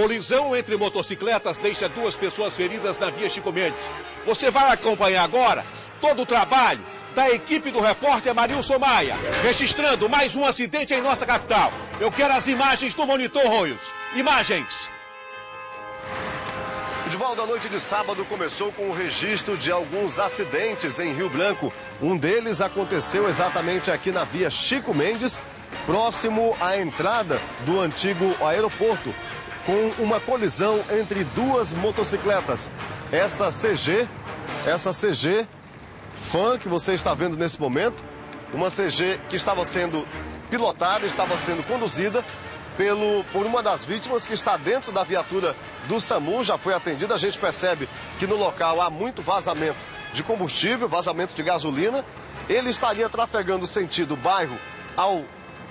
Colisão entre motocicletas deixa duas pessoas feridas na via Chico Mendes. Você vai acompanhar agora todo o trabalho da equipe do repórter Marilson Maia, registrando mais um acidente em nossa capital. Eu quero as imagens do monitor Royals. Imagens. futebol da noite de sábado começou com o registro de alguns acidentes em Rio Branco. Um deles aconteceu exatamente aqui na via Chico Mendes, próximo à entrada do antigo aeroporto, com uma colisão entre duas motocicletas. Essa CG, essa CG Fan que você está vendo nesse momento, uma CG que estava sendo pilotada, estava sendo conduzida pelo, por uma das vítimas que está dentro da viatura do SAMU, já foi atendida. A gente percebe que no local há muito vazamento de combustível, vazamento de gasolina. Ele estaria trafegando sentido bairro ao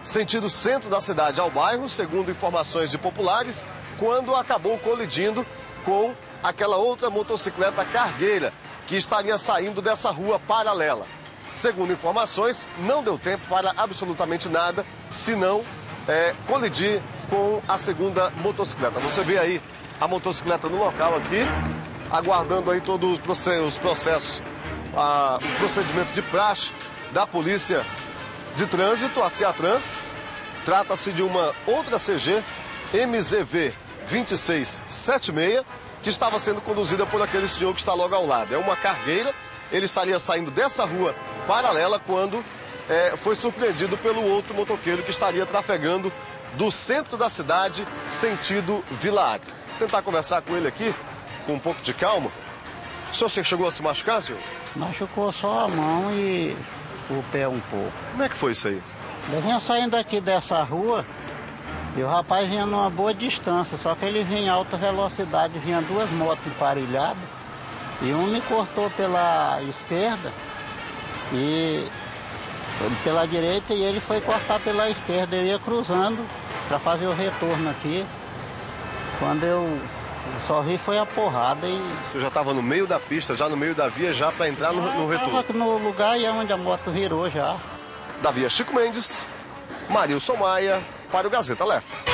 sentido centro da cidade ao bairro, segundo informações de populares, quando acabou colidindo com aquela outra motocicleta cargueira que estaria saindo dessa rua paralela. Segundo informações, não deu tempo para absolutamente nada, senão é, colidir com a segunda motocicleta. Você vê aí a motocicleta no local aqui, aguardando aí todos os processos, a, o procedimento de praxe da Polícia de Trânsito, a Ciatran. Trata-se de uma outra CG MZV 2676, que estava sendo conduzida por aquele senhor que está logo ao lado. É uma cargueira, ele estaria saindo dessa rua paralela quando é, foi surpreendido pelo outro motoqueiro que estaria trafegando do centro da cidade, sentido Vila Acre. Vou tentar conversar com ele aqui, com um pouco de calma. O senhor chegou a se machucar, senhor? Machucou só a mão e o pé um pouco. Como é que foi isso aí? Eu vinha saindo aqui dessa rua e o rapaz vinha numa boa distância, só que ele vinha em alta velocidade, vinha duas motos emparelhadas. E um me cortou pela esquerda e pela direita e ele foi cortar pela esquerda. Eu ia cruzando para fazer o retorno aqui. Quando eu só vi foi a porrada e. O senhor já estava no meio da pista, já no meio da via, já para entrar no, no retorno? Estava no lugar e onde a moto virou já. Da via Chico Mendes, Marilson Maia, para o Gazeta Alerta.